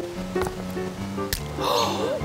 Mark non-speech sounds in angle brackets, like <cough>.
<gasps> 헉!